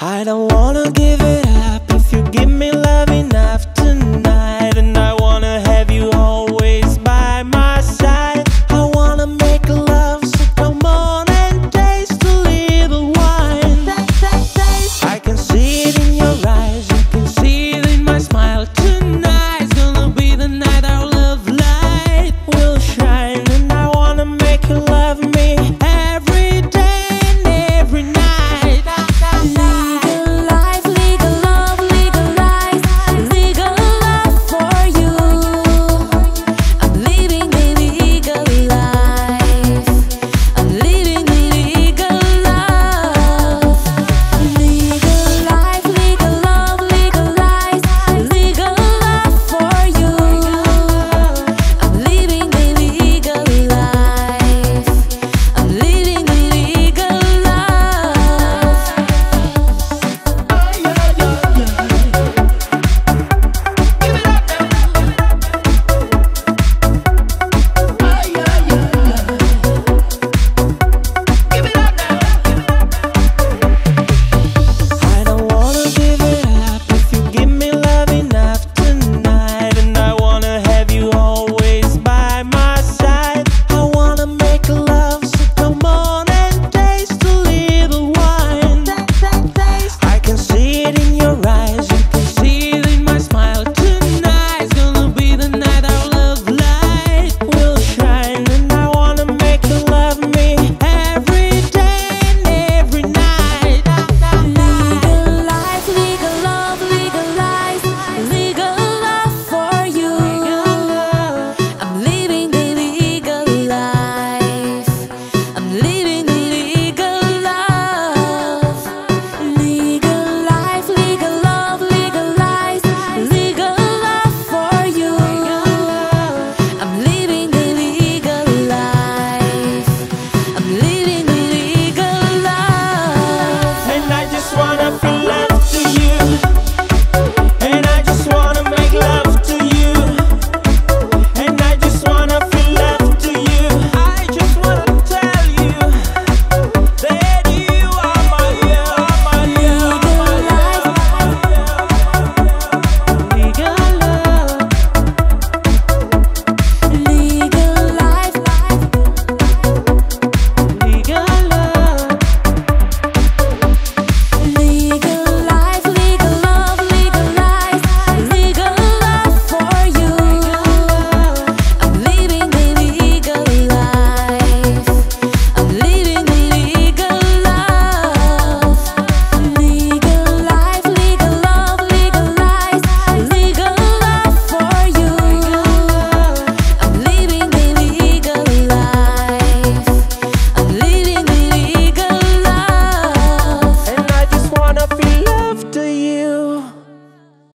I don't wanna give it up.